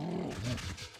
Grrrr!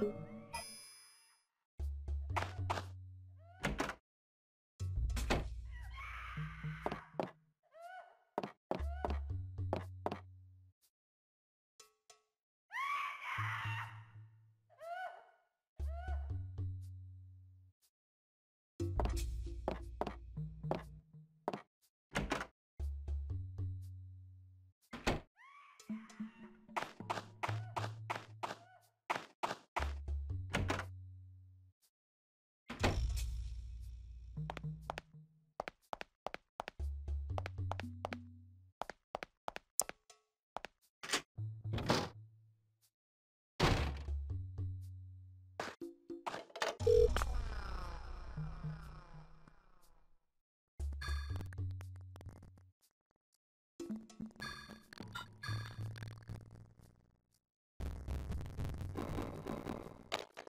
You